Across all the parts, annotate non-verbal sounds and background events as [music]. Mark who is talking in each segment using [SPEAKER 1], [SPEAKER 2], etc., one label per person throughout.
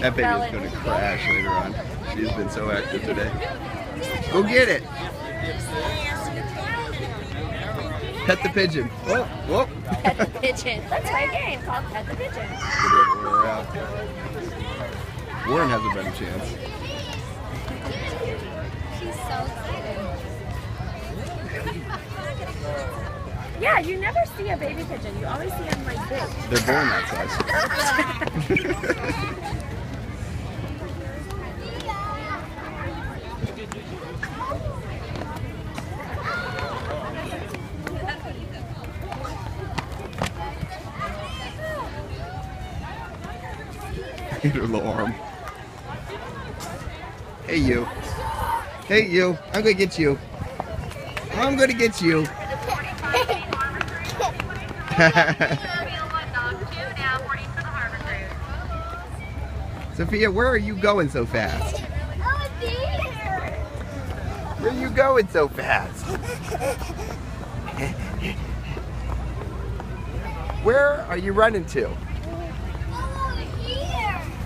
[SPEAKER 1] That baby's gonna crash later on. She's been so active today. Go get it. Pet the pigeon. Whoa, whoa.
[SPEAKER 2] Pet the pigeon. Let's play a game called Pet the Pigeon.
[SPEAKER 1] We're out. Warren has a better chance.
[SPEAKER 2] She's so excited. Yeah, you never see a baby pigeon. You always see them like big.
[SPEAKER 1] They're born that size. [laughs] [laughs] Hit. Hey you. Hey you. I'm gonna get you. I'm gonna get you. [laughs] Sophia, where are you going so fast? Where are you going so fast? [laughs] Where are you running to?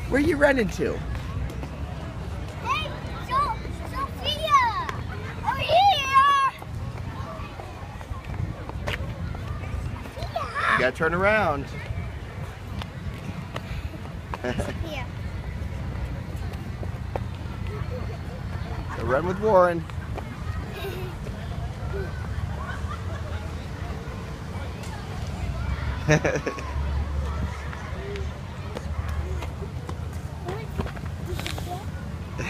[SPEAKER 1] Where are you running to? You gotta turn around. So run with Warren. [laughs]